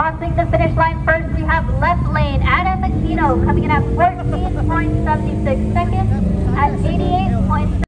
Crossing the finish line. First, we have left lane, Adam Aquino coming in at 14.76 seconds